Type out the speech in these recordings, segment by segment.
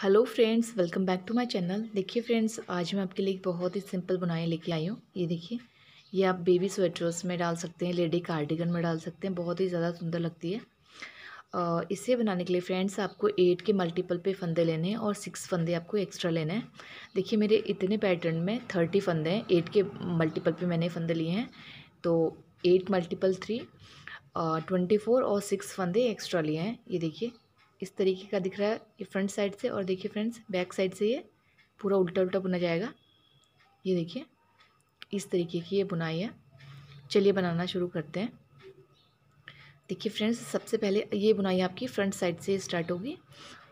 Hello friends welcome back to my channel देखिए friends आज मैं आपके लिए बहुत ही सिंपल बुनाई लेके आई हूँ। ये देखिए, ये आप बेबी स्वेटर्स में डाल सकते हैं लेडी कार्डिगन में डाल सकते हैं, बहुत ही ज़्यादा सुंदर लगती है। इसे बनाने के लिए फ्रेंड्स आपको एट के मल्टीपल पे फंदे लेने हैं और सिक्स फंदे आपको एक्स्ट्रा लेने हैं। देखिए मेरे इतने पैटर्न में थर्टी फंदे हैं एट के मल्टीपल पे मैंने फंदे लिए हैं। तो eight multiple three twenty four और सिक्स फंदे एक्स्ट्रा लिए हैं। ये देखिए इस तरीके का दिख रहा है ये फ्रंट साइड से और देखिए फ्रेंड्स बैक साइड से ये पूरा उल्टा उल्टा बुना जाएगा। ये देखिए, इस तरीके की ये बुनाई है। चलिए बनाना शुरू करते हैं। देखिए फ्रेंड्स सबसे पहले ये बुनाई आपकी फ्रंट साइड से स्टार्ट होगी।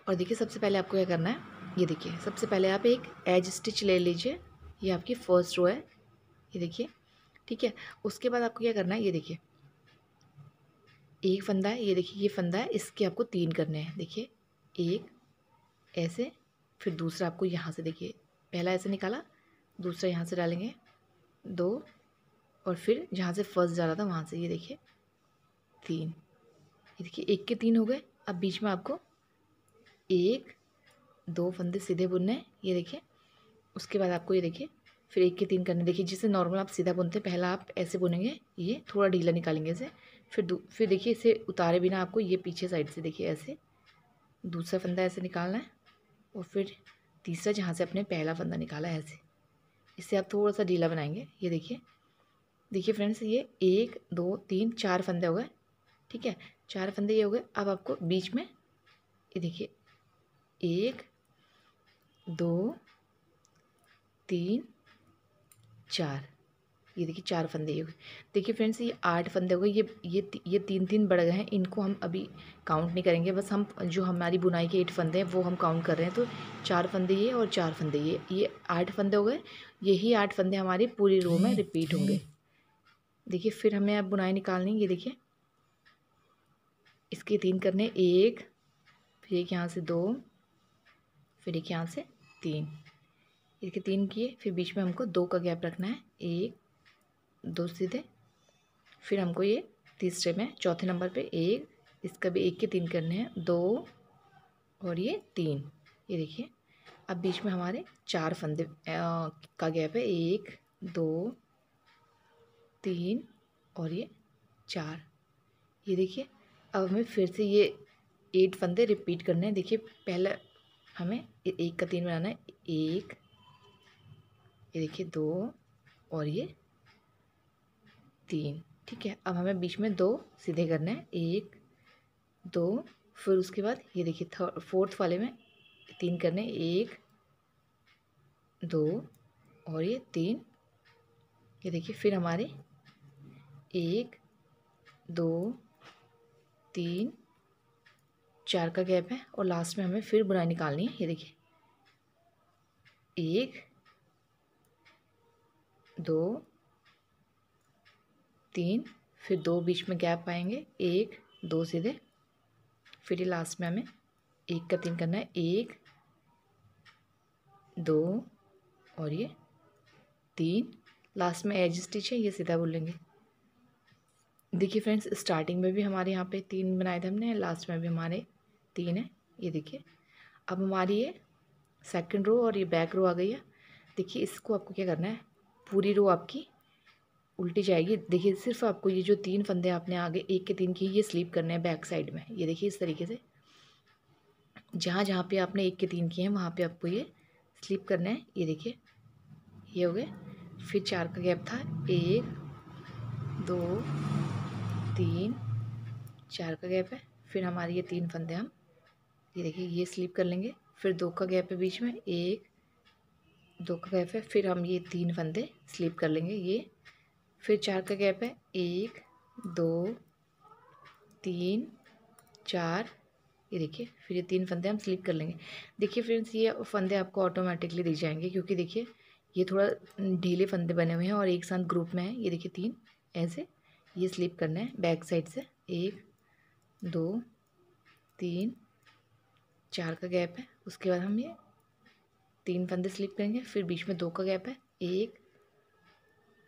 और देखिए सबसे पहले आपको क्या करना है? ये देखिए, सबसे पहले आप एक एज स्टिच ले लीजिए। ये आपकी फ़र्स्ट रो है। ये देखिए, ठीक है? उसके बाद आपको क्या करना है? ये देखिए एक फंदा है, ये देखिए, ये फंदा है, इसके आपको तीन करने हैं। देखिए, एक, ऐसे, फिर दूसरा आपको यहाँ से देखिए, पहला ऐसे निकाला, दूसरा यहाँ से डालेंगे, दो, और फिर जहाँ से फ़र्स्ट डाला था, वहाँ से, ये देखिए, तीन। ये देखिए, एक के तीन हो गए, अब बीच में आपको एक, दो फंदे सीधे बुनने हैं, ये देखिए, उसके बाद आपको ये देखिए, फिर एक के तीन करने देखिए, जिसे नॉर्मल आप सीधा बुनते हैं, पहला आप ऐसे बुनेंगे, ये थोड़ा ढीला निकालेंगे इसे फिर फिर देखिए इसे उतारे बिना आपको ये पीछे साइड से देखिए ऐसे, दूसरा फंदा ऐसे निकालना है और फिर तीसरा जहाँ से अपने पहला फंदा निकाला है ऐसे। इससे आप थोड़ा सा ढीला बनाएँगे, ये देखिए। देखिए फ्रेंड्स, ये एक, दो, तीन, चार फंदे हो गए, ठीक है? चार फंदे ये हो गए। अब आपको बीच में, ये देखिए, एक, दो, तीन, चार ये देखिए चार फंदे हो गए। देखिए फ्रेंड्स ये आठ फंदे हो गए। ये ये ये तीन तीन बढ़ गए हैं। इनको हम अभी काउंट नहीं करेंगे। बस हम, जो हमारी बुनाई के एट फंदे हैं, वो हम काउंट कर रहे हैं। तो चार फंदे ये और चार फंदे ये। ये आठ फंदे हो गए। यही आठ फंदे हमारे पूरी रो में रिपीट होंगे। देखिए फिर हमें अब बुनाई निकालनी ये देखिए। इसके तीन करने एक, फिर एक यहाँ से दो, फिर एक यहाँ से तीन। इसके तीन किए। फिर बीच में हमको दो का गैप रखना है। एक दो। सीधे फिर हमको ये तीसरे में, चौथे नंबर पे एक, इसका भी एक के तीन करने हैं, दो और ये तीन। ये देखिए, अब बीच में हमारे चार फंदे का गैप है, एक, दो, तीन और ये चार। ये देखिए, अब हमें फिर से ये एट फंदे रिपीट करने हैं। देखिए, पहले हमें एक का तीन बनाना है, एक, ये देखिए, दो और ये तीन, ठीक है? अब हमें बीच में दो सीधे करना है। एक, दो, फिर उसके बाद ये देखिए, थर्ड, फोर्थ वाले में तीन करने एक, दो और ये तीन। ये देखिए, फिर हमारे एक, दो, तीन, चार का गैप है और लास्ट में हमें फिर बुनाई निकालनी है। ये देखिए, एक, दो तीन, फिर दो बीच में गैप आएँगे। एक, दो सीधे। फिर ये लास्ट में हमें एक का तीन करना है। एक, दो और ये तीन। लास्ट में एज स्टिच है ये सीधा बोलेंगे। देखिए फ्रेंड्स स्टार्टिंग में भी हमारे यहाँ पे तीन बनाए थे हमने लास्ट में भी हमारे तीन है। ये देखिए, अब हमारी ये सेकंड रो और ये बैक रो आ गई है। देखिए इसको आपको क्या करना है? पूरी रो आपकी उल्टी जाएगी। देखिए, सिर्फ़ आपको ये जो तीन फंदे आपने आगे, एक के तीन की ये स्लीप करने हैं बैक साइड में। ये देखिए, इस तरीके से। जहाँ जहाँ पे आपने एक के तीन किए हैं, वहाँ पे आपको ये स्लीप करना है। ये देखिए, ये हो गए। फिर चार का गैप था। एक, दो, तीन, चार का गैप है। फिर हमारे ये तीन फंदे हम, ये देखिए, ये स्लीप कर लेंगे। फिर दो का गैप है बीच में। एक, दो का गैप है। फिर हम ये तीन फंदे स्लीप कर लेंगे। ये फिर चार का गैप है। एक, दो, तीन, चार। ये देखिए, फिर ये तीन फंदे हम स्लिप कर लेंगे। देखिए फ्रेंड्स ये फंदे आपको ऑटोमेटिकली दिख जाएँगे क्योंकि देखिए, ये थोड़ा ढीले फंदे बने हुए हैं और एक साथ ग्रुप में है। ये देखिए तीन, ऐसे ये स्लिप करना है बैक साइड से। एक, दो, तीन, चार का गैप है। उसके बाद हम ये तीन फंदे स्लिप करेंगे। फिर बीच में दो का गैप है। एक,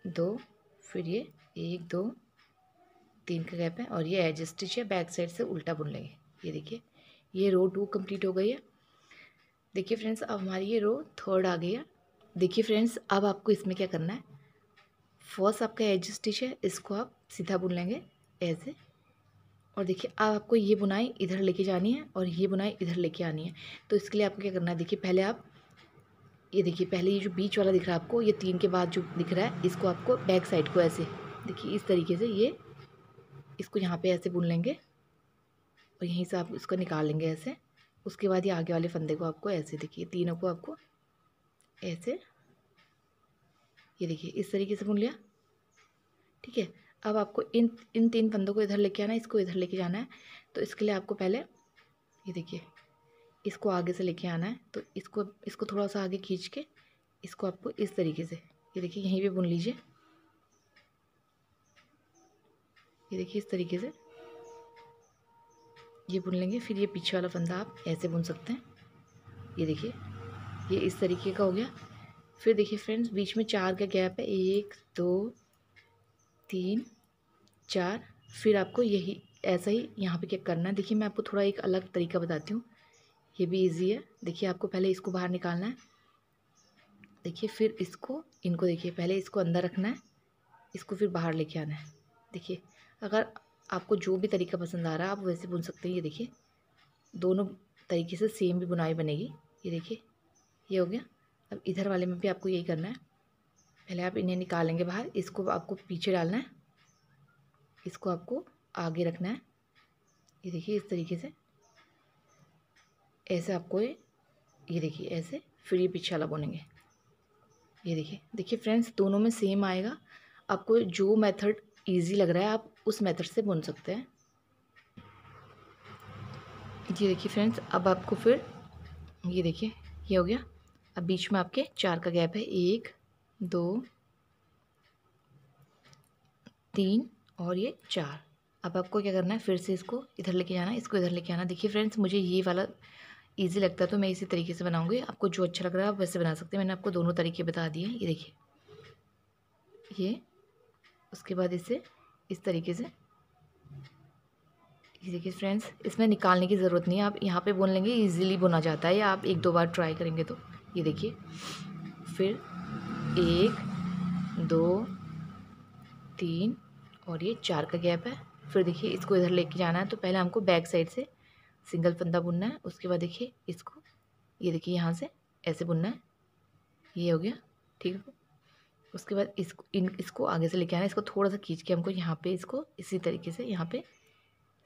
दो फिर ये एक, दो, तीन का गैप है और ये एज स्टिच है, बैक साइड से उल्टा बुन लेंगे। ये देखिए, ये रो टू कंप्लीट हो गई है। देखिए फ्रेंड्स अब हमारी ये रो थर्ड आ गई है। देखिए फ्रेंड्स अब आपको इसमें क्या करना है? फ़र्स्ट आपका एज स्टिच है, इसको आप सीधा बुन लेंगे ऐसे और देखिए, अब आपको ये बुनाई इधर लेके जानी है और ये बुनाई इधर लेके आनी है। तो इसके लिए आपको क्या करना है? देखिए, पहले आप ये देखिए, पहले ये जो बीच वाला दिख रहा है आपको, ये तीन के बाद जो दिख रहा है, इसको आपको बैक साइड को ऐसे, देखिए, इस तरीके से ये, इसको यहाँ पे ऐसे बुन लेंगे और यहीं से आप इसको निकाल लेंगे ऐसे। उसके बाद ये आगे वाले फंदे को आपको ऐसे, देखिए, तीनों को आपको ऐसे, ये देखिए, इस तरीके से बुन लिया। ठीक है, अब आपको इन इन तीन फंदों को इधर लेके आना है, इसको इधर लेके जाना है। तो इसके लिए आपको पहले, ये देखिए इसको आगे से लेके आना है तो इसको इसको थोड़ा सा आगे खींच के इसको आपको इस तरीके से, ये देखिए यहीं पे बुन लीजिए। ये देखिए इस तरीके से। ये बुन लेंगे, फिर ये पीछे वाला फंदा आप ऐसे बुन सकते हैं। ये देखिए, ये इस तरीके का हो गया। फिर देखिए फ्रेंड्स, बीच में चार का गैप है, एक, दो, तीन, चार, फिर आपको यही, ऐसा ही यहाँ पे क्या करना है। देखिए मैं आपको थोड़ा एक अलग तरीका बताती हूँ। ये भी इजी है। देखिए, आपको पहले इसको बाहर निकालना है। देखिए, फिर इसको, इनको देखिए, पहले इसको अंदर रखना है। इसको फिर बाहर लेके आना है। देखिए, अगर आपको जो भी तरीका पसंद आ रहा है, आप वैसे बुन सकते हैं। ये देखिए, दोनों तरीके से सेम भी बुनाई बनेगी। ये देखिए, ये हो गया। अब इधर वाले में भी आपको यही करना है। पहले आप इन्हें निकालेंगे बाहर। इसको आपको पीछे डालना है। इसको आपको आगे रखना है। ये देखिए, इस तरीके से। ऐसे आपको ये देखिए, ऐसे फिर ये पीछे वाला बुनेंगे ये देखिए देखिए फ्रेंड्स दोनों में सेम आएगा। आपको जो मेथड इजी लग रहा है, आप उस मेथड से बुन सकते हैं। ये देखिए फ्रेंड्स अब आपको फिर, ये देखिए, ये हो गया। अब बीच में आपके चार का गैप है। एक, दो, तीन और ये चार। अब आपको क्या करना है? फिर से इसको इधर लेके जाना इसको इधर लेके आना देखिए फ्रेंड्स मुझे ये वाला इजी लगता है तो मैं इसी तरीके से बनाऊँगी। आपको जो अच्छा लग रहा है आप वैसे बना सकते हैं। मैंने आपको दोनों तरीके बता दिए ये देखिए। ये, उसके बाद इसे इस तरीके से। देखिए फ्रेंड्स इसमें निकालने की ज़रूरत नहीं है। आप यहाँ पे बुन लेंगे इजीली बुना जाता है, या आप एक दो बार ट्राई करेंगे तो। ये देखिए। फिर एक, दो, तीन, और ये चार का गैप है। फिर देखिए इसको इधर लेके जाना है तो पहले हमको बैक साइड से सिंगल फंदा बुनना है, उसके बाद देखिए इसको, ये देखिए यहाँ से ऐसे बुनना है, ये हो गया, ठीक है। उसके बाद इसको, इन, इसको आगे से लेके आना है, इसको थोड़ा सा खींच के हमको यहाँ पे इसको इसी तरीके से यहाँ पे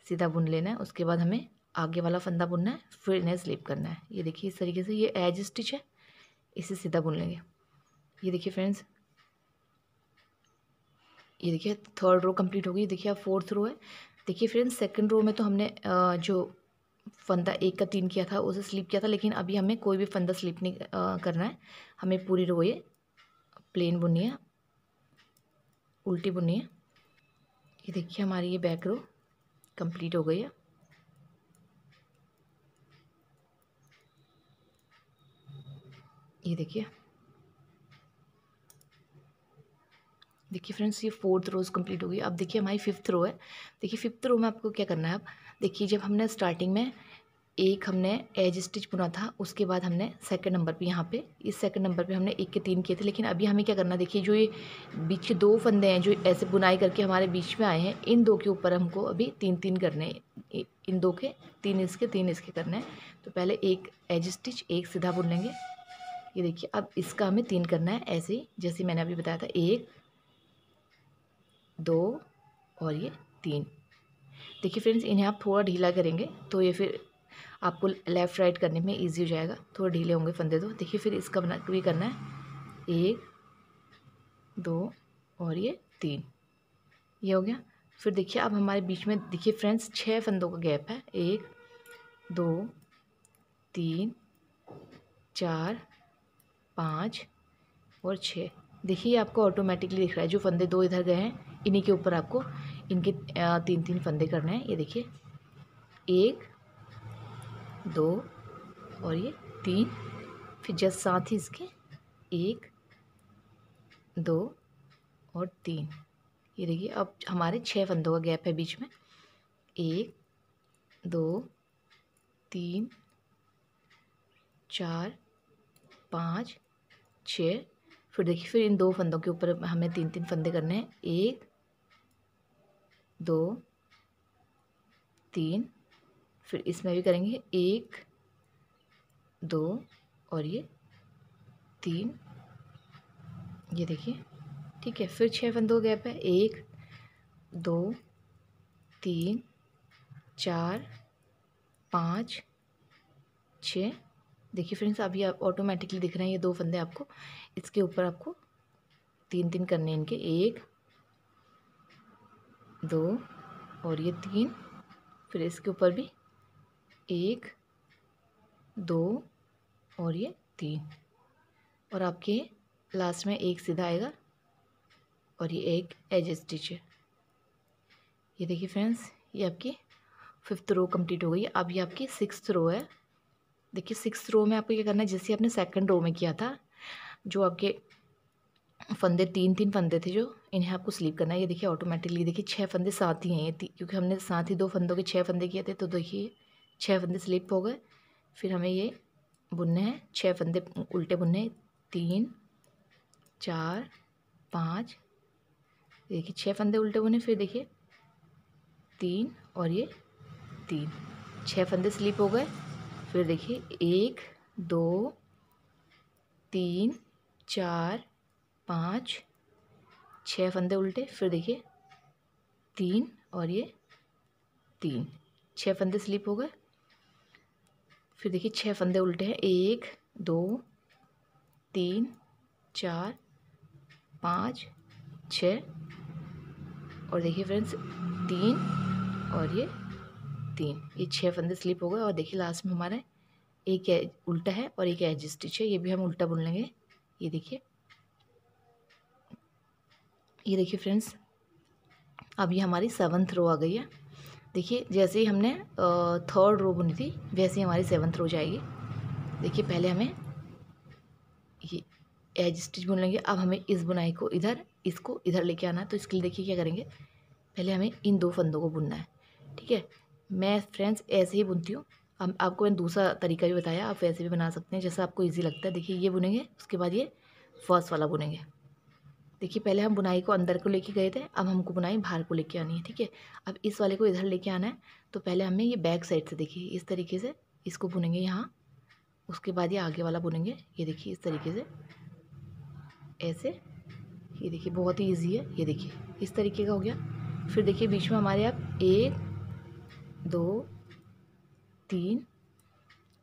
सीधा बुन लेना है। उसके बाद हमें आगे वाला फंदा बुनना है, फिर इन्हें स्लिप करना है। ये देखिए इस तरीके से, ये एज स्टिच है, इसे सीधा बुन लेंगे। ये देखिए फ्रेंड्स, ये देखिए थर्ड रो कंप्लीट हो गई देखिए अब फोर्थ रो है। देखिए फ्रेंड्स, सेकंड रो में तो हमने जो फंदा एक का तीन किया था, उसे स्लिप किया था, लेकिन अभी हमें कोई भी फंदा स्लिप नहीं करना है। हमें पूरी रो ये प्लेन बुननी है उल्टी बुननी है ये देखिए हमारी ये बैक रो कंप्लीट हो गई है। ये देखिए। देखिए फ्रेंड्स ये फोर्थ रोज़ कंप्लीट हो गई। अब देखिए हमारी फिफ्थ रो है। देखिए फिफ्थ रो में आपको क्या करना है, अब देखिए, जब हमने स्टार्टिंग में एक हमने एज स्टिच बुना था, उसके बाद हमने सेकंड नंबर पे, यहाँ पे, इस सेकंड नंबर पे हमने एक के तीन किए थे, लेकिन अभी हमें क्या करना देखिए, जो ये बीच के दो फंदे हैं, जो ऐसे बुनाई करके हमारे बीच में आए हैं, इन दो के ऊपर हमको अभी तीन तीन करने इन दो के, तीन इसके तीन इसके करने हैं। तो पहले एक एज स्टिच एक सीधा बुन लेंगे। ये देखिए, अब इसका हमें तीन करना है, ऐसे ही, जैसे मैंने अभी बताया था, एक, दो और ये तीन। देखिए फ्रेंड्स इन्हें आप थोड़ा ढीला करेंगे तो ये फिर आपको लेफ़्ट राइट करने में इजी हो जाएगा। थोड़ा ढीले होंगे फंदे तो। देखिए फिर इसका बना भी करना है। एक, दो और ये तीन। ये हो गया। फिर देखिए अब हमारे बीच में, देखिए फ्रेंड्स छः फंदों का गैप है। एक, दो, तीन, चार, पाँच और छः देखिए आपको ऑटोमेटिकली दिख रहा है। जो फंदे दो इधर गए हैं इन्हीं के ऊपर आपको इनके तीन तीन फंदे करने हैं। ये देखिए। एक, दो और ये तीन। फिर जस्ट साथ ही इसके एक, दो और तीन। ये देखिए, अब हमारे छः फंदों का गैप है बीच में। एक, दो, तीन, चार, पाँच छ फिर देखिए, फिर इन दो फंदों के ऊपर हमें तीन तीन फंदे करने हैं। एक दो, तीन, फिर इसमें भी करेंगे एक, दो और ये तीन। ये देखिए, ठीक है, फिर छः फंदों गैप है। एक, दो, तीन, चार, पाँच छ देखिए फ्रेंड्स, अभी आप ऑटोमेटिकली दिख रहे हैं ये दो फंदे आपको। इसके ऊपर आपको तीन तीन करने इनके। एक दो और ये तीन। फिर इसके ऊपर भी एक, दो और ये तीन। और आपके लास्ट में एक सीधा आएगा और ये एक एज स्टिच है। ये देखिए फ्रेंड्स ये आपकी फिफ्थ रो कंप्लीट हो गई। अब ये आपकी सिक्स रो है। देखिए सिक्स रो में आपको क्या करना है, जैसे आपने सेकंड रो में किया था, जो आपके फंदे तीन तीन फंदे थे जो इन्हें आपको स्लीप करना है। ये देखिए ऑटोमेटिकली देखिए छः फंदे साथ ही हैं ये क्योंकि हमने साथ ही दो फंदों के छः फंदे किए थे तो देखिए छः फंदे स्लीप हो गए। फिर हमें ये बुनने हैं छः फंदे उल्टे बुनने तीन, चार, पाँच, देखिए छः फंदे उल्टे बुने, फिर देखिए तीन और ये तीन। छः फंदे स्लीप हो गए, फिर देखिए एक, दो, तीन, चार, पाँच छः फंदे उल्टे, फिर देखिए, तीन और ये तीन। छः फंदे स्लिप हो गए। फिर देखिए छः फंदे उल्टे हैं। एक, दो, तीन, चार, पाँच छ और देखिए फ्रेंड्स तीन और ये तीन। ये छः फंदे स्लिप हो गए और देखिए लास्ट में हमारा एक उल्टा है और एक एज स्टिच है। ये भी हम उल्टा बुन लेंगे। ये देखिए ये देखिए फ्रेंड्स अब ये हमारी सेवन्थ रो आ गई है। देखिए, जैसे ही हमने थर्ड रो बुनी थी, वैसे ही हमारी सेवन्थ रो जाएगी। देखिए, पहले हमें ये एज स्टिच बुन लेंगे। अब हमें इस बुनाई को इधर, इसको इधर लेके आना है। तो इसके लिए देखिए क्या करेंगे? पहले हमें इन दो फंदों को बुनना है, ठीक है? मैं फ्रेंड्स ऐसे ही बुनती हूँ। अब, आपको मैंने दूसरा तरीका भी बताया, आप वैसे भी बना सकते हैं, जैसा आपको ईजी लगता है। देखिए, ये बुनेंगे, उसके बाद ये फ़र्स्ट वाला बुनेंगे। देखिए, पहले हम बुनाई को अंदर को लेके गए थे, अब हमको बुनाई बाहर को लेके आनी है, ठीक है? अब इस वाले को इधर लेके आना है तो पहले हमें ये बैक साइड से देखिए, इस तरीके से इसको बुनेंगे यहाँ, उसके बाद ये आगे वाला बुनेंगे, ये देखिए इस तरीके से, ऐसे, ये देखिए बहुत ही ईजी है, ये देखिए, इस तरीके का हो गया। फिर देखिए, बीच में हमारे आप एक, दो, तीन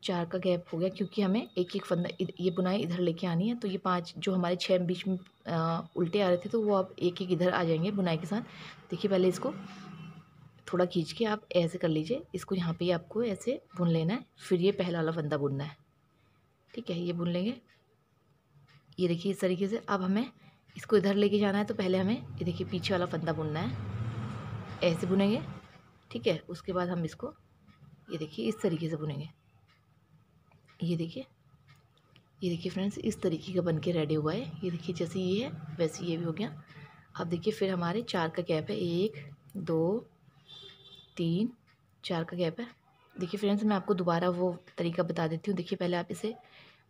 चार का गैप हो गया क्योंकि हमें एक एक फंदा ये बुनाई इधर लेके आनी है तो ये पाँच जो हमारे छः बीच में आ, उल्टे आ रहे थे तो वो अब एक एक इधर आ जाएँगे बुनाई के साथ। देखिए पहले इसको थोड़ा खींच के आप ऐसे कर लीजिए इसको यहाँ पे आपको ऐसे बुन लेना है फिर ये पहला वाला फंदा बुनना है। ठीक है ये बुन लेंगे। ये देखिए इस तरीके से अब हमें इसको इधर लेके जाना है तो पहले हमें ये देखिए पीछे वाला फंदा बुनना है। ऐसे बुनेंगे ठीक है उसके बाद हम इसको ये देखिए इस तरीके से बुनेंगे। ये देखिए ये देखिए फ्रेंड्स इस तरीके का बन के रेडी हुआ है। ये देखिए, जैसे ये है, वैसे ये भी हो गया। अब देखिए फिर हमारे चार का गैप है। एक, दो, तीन, चार का गैप है। देखिए फ्रेंड्स मैं आपको दोबारा वो तरीका बता देती हूँ। देखिए पहले आप इसे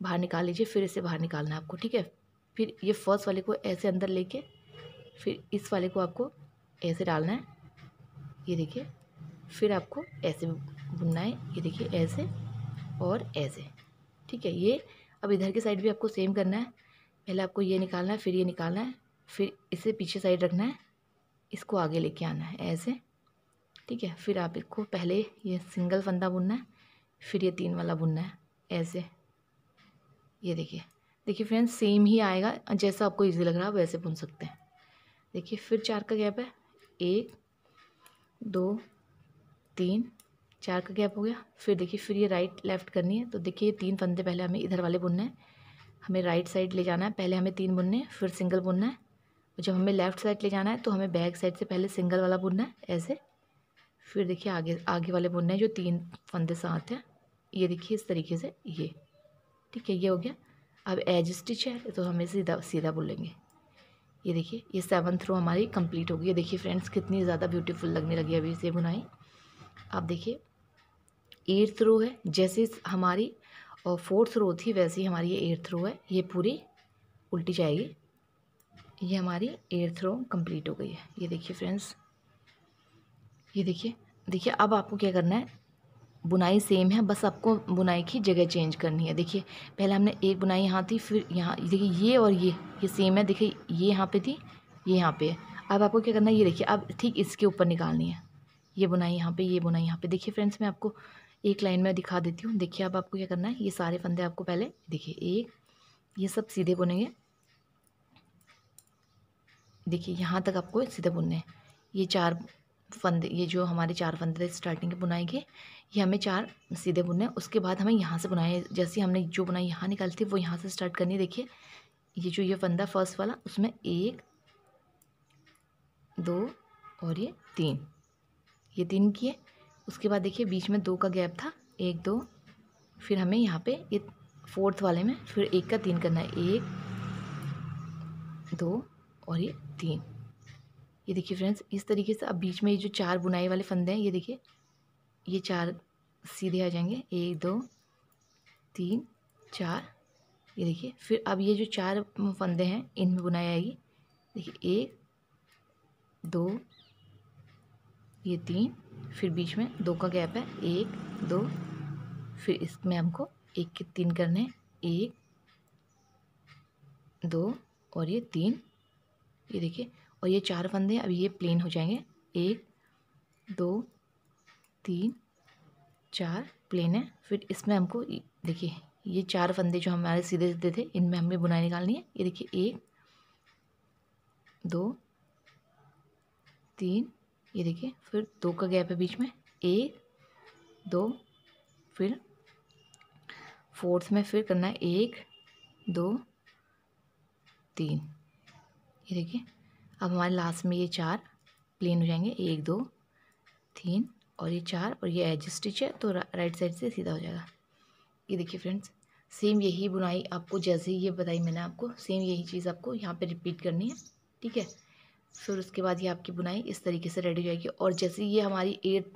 बाहर निकाल लीजिए, फिर इसे बाहर निकालना है आपको, ठीक है? फिर ये फ़र्स्ट वाले को ऐसे अंदर लेके, फिर इस वाले को आपको ऐसे डालना है। ये देखिए, फिर आपको ऐसे बुनना है। ये देखिए, ऐसे और ऐसे। ठीक है, ये अब इधर की साइड भी आपको सेम करना है। पहले आपको ये निकालना है, फिर ये निकालना है, फिर इसे पीछे साइड रखना है। इसको आगे लेके आना है, ऐसे। ठीक है, फिर आप इसको पहले ये सिंगल फंदा बुनना है, फिर ये तीन वाला बुनना है, ऐसे। ये देखिए देखिए फ्रेंड्स सेम ही आएगा, जैसा आपको इजी लग रहा है वैसे बुन सकते हैं। देखिए, फिर चार का गैप है। एक, दो, तीन चार का गैप हो गया। फिर देखिए, फिर ये राइट लेफ़्ट करनी है। तो देखिए, ये तीन फंदे पहले हमें इधर वाले बुनने हैं। हमें राइट साइड ले जाना है। पहले हमें तीन बुनने हैं, फिर सिंगल बुनना है। और जब हमें लेफ़्ट साइड ले जाना है तो हमें बैक साइड से पहले सिंगल वाला बुनना है ऐसे फिर देखिए, आगे आगे वाले बुनने हैं, जो तीन फंदे साथ हैं। ये देखिए, इस तरीके से ये। ठीक है, ये हो गया। अब एज स्टिच है तो हमें सीधा सीधा बुलेंगे ये देखिए, ये सेवन्थ रो हमारी कंप्लीट हो गई। है देखिए फ्रेंड्स कितनी ज़्यादा ब्यूटीफुल लगने लगी अभी इसे बुनाई। आप देखिए एट्थ रो है। जैसे हमारी फोर्थ रो थी, वैसे ही हमारी ये एट्थ रो है। ये पूरी उल्टी जाएगी। ये हमारी एट्थ रो कंप्लीट हो गई है। ये देखिए फ्रेंड्स ये देखिए। देखिए, अब आपको क्या करना है? बुनाई सेम है। बस आपको बुनाई की जगह चेंज करनी है। देखिए, पहले हमने एक बुनाई यहाँ थी, फिर यहाँ, देखिए ये और ये। ये सेम है। देखिए, ये यहाँ पे थी, ये यहाँ पे है। अब आपको क्या करना है? ये देखिए, अब ठीक इसके ऊपर निकालनी है। ये बुनाई यहाँ पे, ये बुनाई यहाँ पे। देखिए फ्रेंड्स मैं आपको एक लाइन में दिखा देती हूँ। देखिए, अब आपको क्या करना है? ये सारे फंदे आपको पहले, देखिए, एक, ये सब सीधे बुनेंगे देखिए, यहाँ तक आपको सीधे बुनने हैं। ये चार फंदे, ये जो हमारे चार फंदे थे स्टार्टिंग के बुनाई के ये हमें चार सीधे बुनने हैं। उसके बाद हमें यहाँ से बुनाए जैसे हमने जो बुनाई यहाँ निकाली थी, वो यहाँ से स्टार्ट करनी है। देखिए, ये जो ये फंदा फ़र्स्ट वाला, उसमें एक, दो और ये तीन। ये तीन किए। उसके बाद देखिए बीच में दो का गैप था, एक दो, फिर हमें यहाँ पे ये फोर्थ वाले में फिर एक का तीन करना है, एक, दो और ये तीन। ये देखिए फ्रेंड्स इस तरीके से अब बीच में ये जो चार बुनाई वाले फंदे हैं, ये देखिए, ये चार सीधे आ जाएँगे, एक, दो, तीन, चार। ये देखिए, फिर अब ये जो चार फंदे हैं, इनमें बुनाई आएगी। देखिए, एक, दो, ये तीन फिर बीच में दो का गैप है। एक, दो, फिर इसमें हमको एक के तीन करने एक, दो और ये तीन। ये देखिए, और ये चार फंदे अब ये प्लेन हो जाएँगे। एक, दो, तीन, चार प्लेन है। फिर इसमें हमको देखिए, ये चार फंदे जो हमारे सीधे सीधे थे, इनमें हमें बुनाई निकालनी है। ये देखिए, एक, दो, तीन ये देखिए, फिर दो का गैप है बीच में। एक, दो, फिर फोर्थ में फिर करना है एक, दो, तीन। ये देखिए, अब हमारे लास्ट में ये चार प्लेन हो जाएँगे। एक, दो, तीन और ये चार और ये एज स्टिच है तो राइट साइड से सीधा हो जाएगा। ये देखिए फ्रेंड्स सेम यही बुनाई आपको जैसे ये बताई मैंने आपको सेम यही चीज़ आपको यहाँ पे रिपीट करनी है, ठीक है? फिर उसके बाद ये आपकी बुनाई इस तरीके से रेडी हो जाएगी। और जैसे ये हमारी एट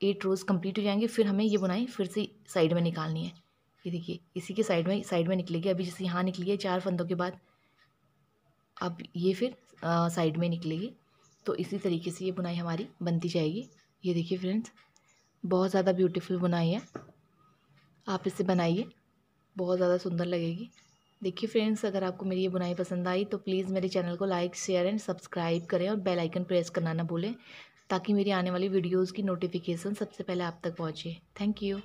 एट रोज़ कंप्लीट हो जाएँगे, फिर हमें ये बुनाई फिर से साइड में निकालनी है। ये देखिए, इसी के साइड में साइड में निकलेगी। अभी जैसे यहाँ निकली है चार फंदों के बाद, अब ये फिर साइड में निकलेगी। तो इसी तरीके से ये बुनाई हमारी बनती जाएगी। ये देखिए फ्रेंड्स बहुत ज़्यादा ब्यूटीफुल बुनाई है। आप इसे बनाइए, बहुत ज़्यादा सुंदर लगेगी। देखिए फ्रेंड्स अगर आपको मेरी ये बुनाई पसंद आई तो प्लीज़ मेरे चैनल को लाइक शेयर एंड सब्सक्राइब करें और बेल आइकन प्रेस करना ना भूलें, ताकि मेरी आने वाली वीडियोज़ की नोटिफिकेशन सबसे पहले आप तक पहुँचे। Thank you